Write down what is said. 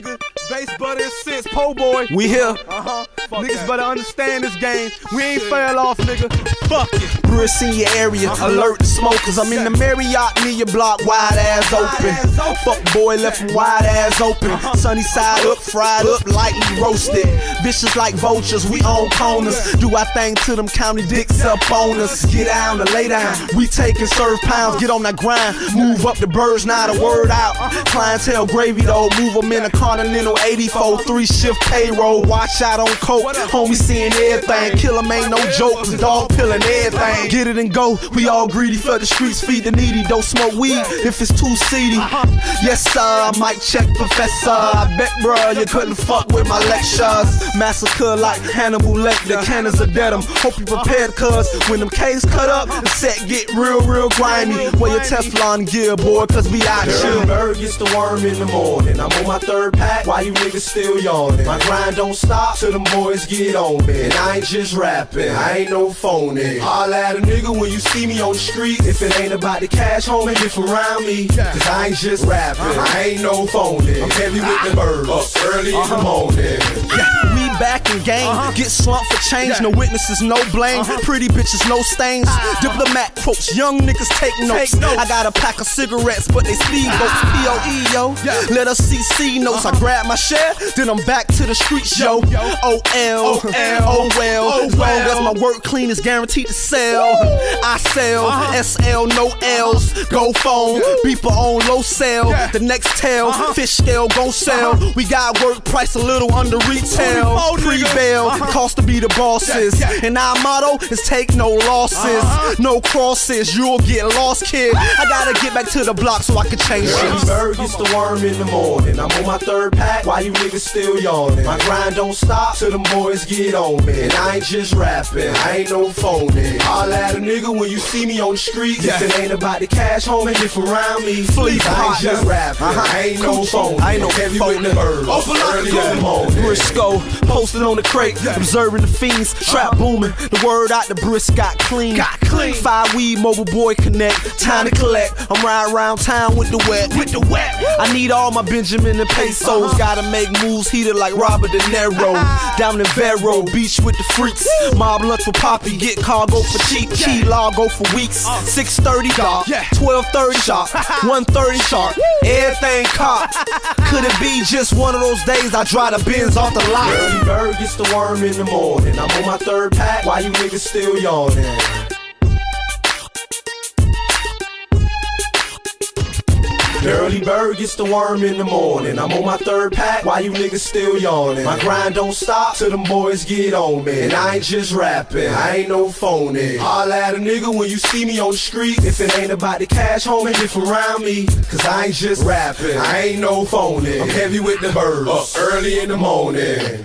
nigga. Bass butter and Poe Boy. We here. Uh huh. Niggas that. better understand this game. We ain't fell off, nigga. Fuck it. Brisk in your area, uh-huh. alert the smokers. I'm in the Marriott near your block, wide ass open. ass open. Fuck boy, left him wide ass open. Uh-huh. Sunny side up, fried up, lightly roasted. Vicious like vultures, we own corners. Do our thing to them county dicks up on us. Get down to lay down. We take and serve pounds, get on that grind. Move up the birds, not a word out. Uh-huh. Clientele gravy though, move them in a continental 84, three shift payroll. Watch out on coke, homie seeing everything. Kill 'em ain't no joke, cause dog pillin' everything. Get it and go, we all greedy for the streets, feed the needy. Don't smoke weed if it's too seedy. Yes, sir, I might check professor. I bet, bruh, you couldn't fuck with my lectures. Massacre like Hannibal Lecter, the cannons of dead. Hope you prepared, cuz when them K's cut up, the set get real, real grimy. Wear your Teflon gear, boy, cause we out here. Gets the worm in the morning. I'm on my third pack. Why you niggas still yawning? My grind don't stop till them boys get on me. And I ain't just rapping, I ain't no phony. Holla at a nigga when you see me on the street. If it ain't about the cash, homie, get from around me. Cause I ain't just rapping, I ain't no phony. I'm heavy with the birds, up early in the uh-huh. morning. Back in game, get slumped for change, no witnesses, no blame. Pretty bitches, no stains. Diplomat quotes, young niggas take notes. I got a pack of cigarettes, but they speedboats. POE, yo. Let us see C notes. I grab my share, then I'm back to the streets, yo. OL, oh well. Long as my work clean is guaranteed to sell. I sell, SL, no L's. Go phone, beeper on low sell. The next tail, fish scale, gon' sell. We got work price a little under retail. Pre-bail, cost to be the bosses. And our motto is take no losses. No crosses, you'll get lost, kid. I gotta get back to the block so I can change Early shit. bird gets the worm in the morning. I'm on my third pack. Why you niggas still yawning? My grind don't stop till them boys get on me. And I ain't just rapping, I ain't no phony. Holla at a nigga when you see me on the street. If it ain't about the cash, homie, get from around me. Fleet I ain't just partner. rapping, uh-huh. I ain't no Coochie. phony. I ain't no heavy phony. with the birds. Open like early in the morning. Brisco, posted on the crate, observing the fiends, trap uh-huh. booming. The word out the brisk got clean. Got clean. Five weed, mobile boy connect. Time to collect. I'm riding around town with the wet. With the wet. I need all my Benjamin and pesos. Uh-huh. Gotta make moves heated like Robert De Niro. Down in Vero, beach with the freaks. Mob lunch with Poppy, get cargo for cheap. Key log go for weeks. Uh. 630 dark, Yeah. 1230 sharp, 130 sharp. Everything caught. Could it be just one of those days I drive the bins off the lot? Bird gets the worm in the morning. I'm on my third pack. Why you niggas still yawning? Early bird gets the worm in the morning. I'm on my third pack. Why you niggas still yawning? My grind don't stop till them boys get on me. And I ain't just rapping, I ain't no phony. Holla at a nigga when you see me on the street. If it ain't about the cash, homie, from around me. Cause I ain't just rapping, I ain't no phony. I'm heavy with the birds, up early in the morning.